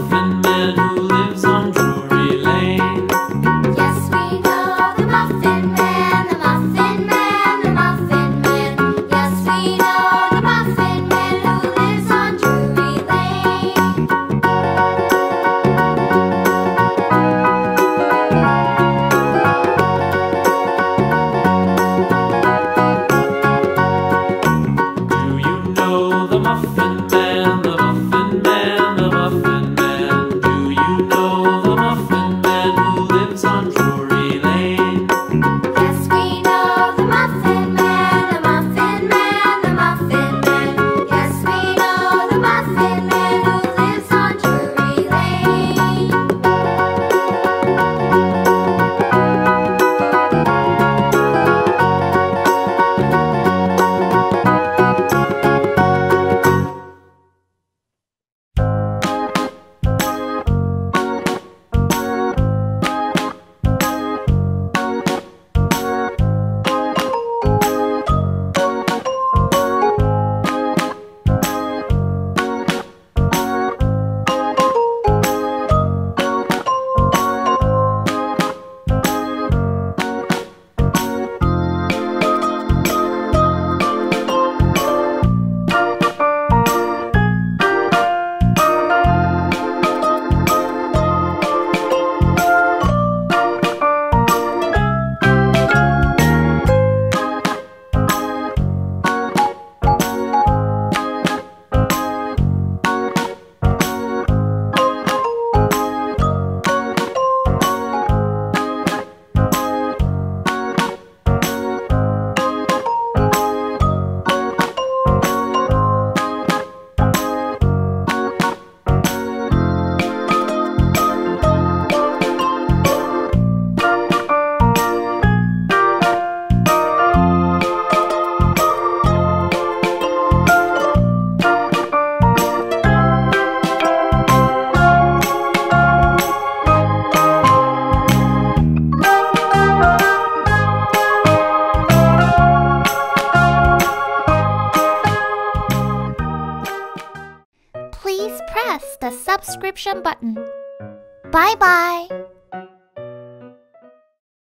often men subscription button. Bye bye.